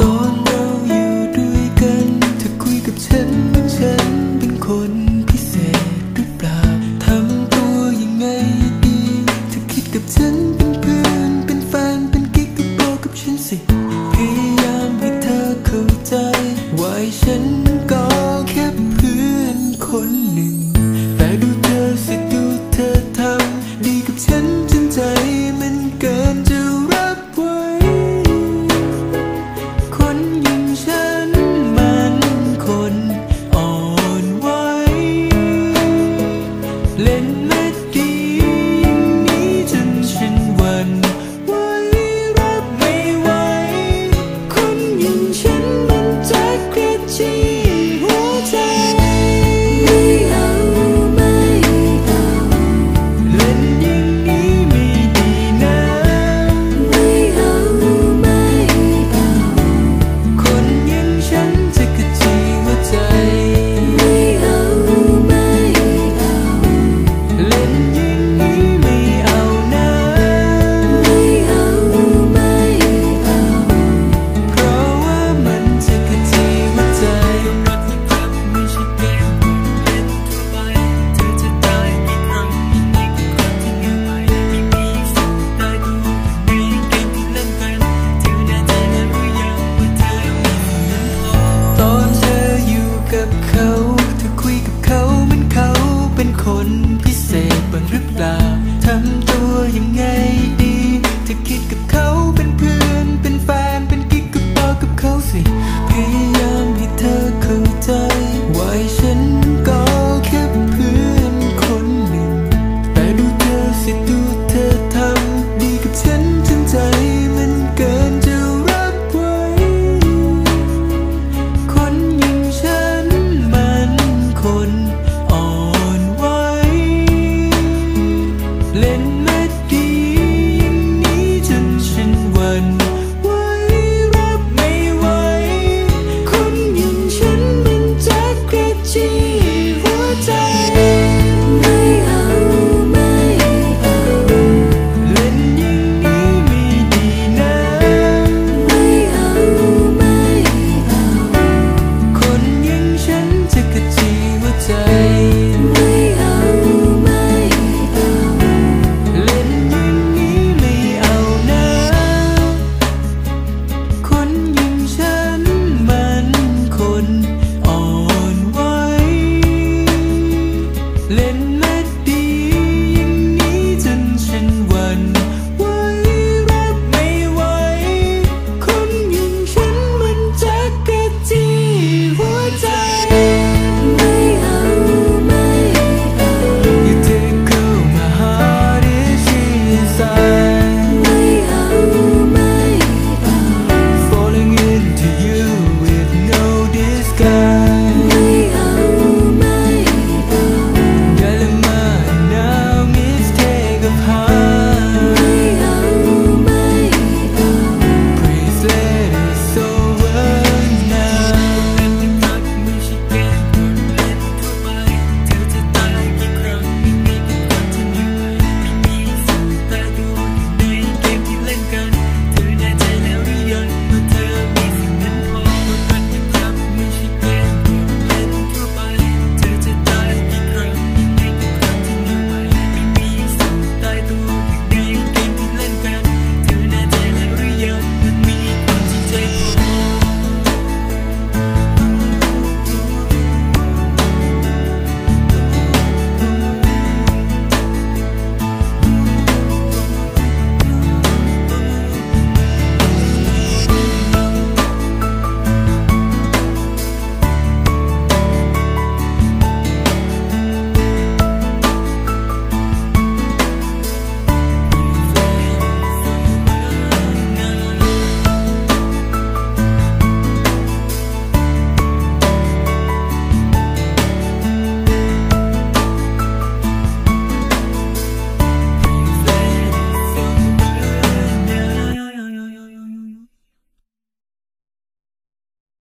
ตอนเราอยู่ด้วยกันจะคุยกับฉันเหมือนฉันเป็นคนพิเศษหรือเปล่าทำตัวยังไงดีจะคิดกับฉันเป็นเพื่อนเป็นแฟนเป็นกิ๊กก็บอกกับฉันสิ พยายามให้เธอเข้าใจว่าฉันก็แค่เพื่อนคนหนึ่ง a coat.